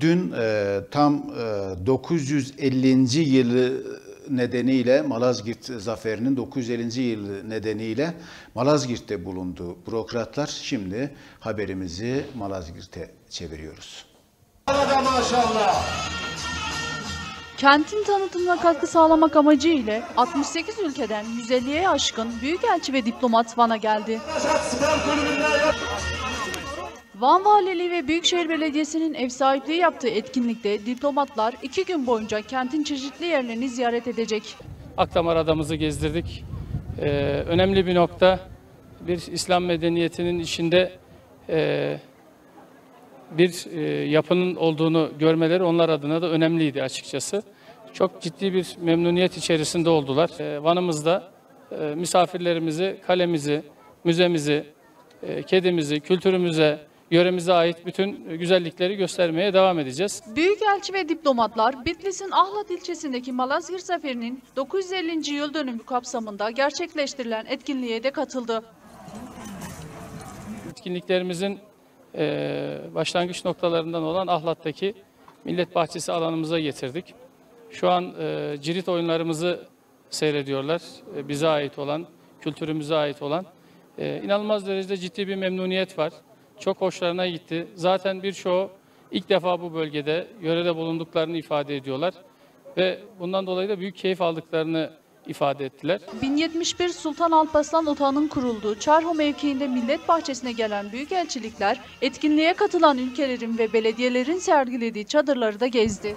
Dün e, tam e, 950. yılı nedeniyle Malazgirt zaferinin 950. yılı nedeniyle Malazgirt'te bulundu bürokratlar. Şimdi haberimizi Malazgirt'e çeviriyoruz. Arada maşallah. Kentin tanıtımına katkı sağlamak amacı ile 68 ülkeden 150'ye aşkın büyükelçi ve diplomat Van'a geldi. Van Valiliği ve Büyükşehir Belediyesi'nin ev sahipliği yaptığı etkinlikte diplomatlar iki gün boyunca kentin çeşitli yerlerini ziyaret edecek. Akdamar adamızı gezdirdik. Ee, önemli bir nokta bir İslam medeniyetinin içinde e, bir e, yapının olduğunu görmeleri onlar adına da önemliydi açıkçası. Çok ciddi bir memnuniyet içerisinde oldular. Ee, Van'ımızda e, misafirlerimizi, kalemizi, müzemizi, e, kedimizi, kültürümüze, yöremize ait bütün güzellikleri göstermeye devam edeceğiz. Büyükelçi ve diplomatlar Bitlis'in Ahlat ilçesindeki Malazgirt Zaferi'nin 950. yıl dönümü kapsamında gerçekleştirilen etkinliğe de katıldı. etkinliklerimizin eee, başlangıç noktalarından olan Ahlat'taki Millet Bahçesi alanımıza getirdik. Şu an eee, cirit oyunlarımızı seyrediyorlar. E, bize ait olan, kültürümüze ait olan. E, inanılmaz derecede ciddi bir memnuniyet var. Çok hoşlarına gitti. Zaten birçoğu ilk defa bu bölgede, yörede bulunduklarını ifade ediyorlar. Ve bundan dolayı da büyük keyif aldıklarını ifade ettiler. 1071 Sultan Alparslan Otağı'nın kurulduğu Çarho mevkiinde millet bahçesine gelen büyükelçilikler etkinliğe katılan ülkelerin ve belediyelerin sergilediği çadırları da gezdi.